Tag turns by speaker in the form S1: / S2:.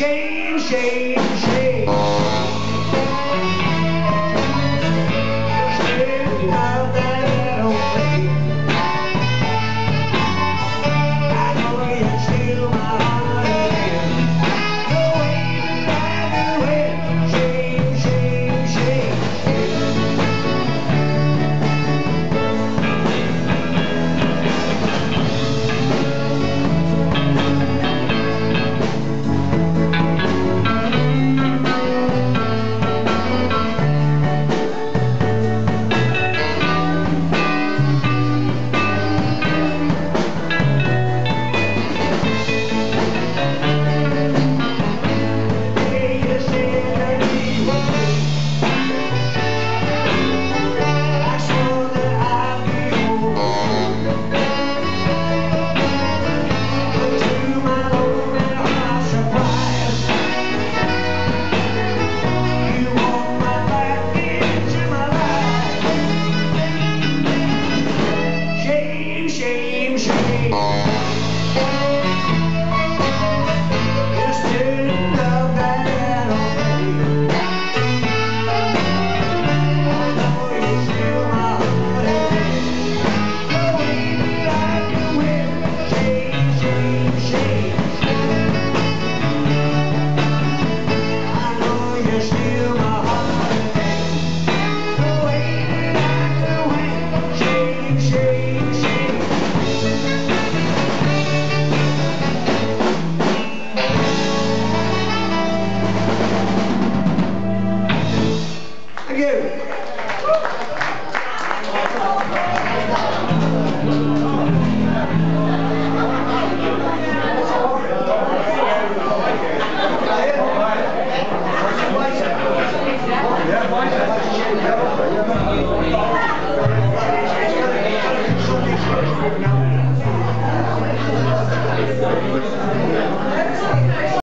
S1: shame, shame, shame.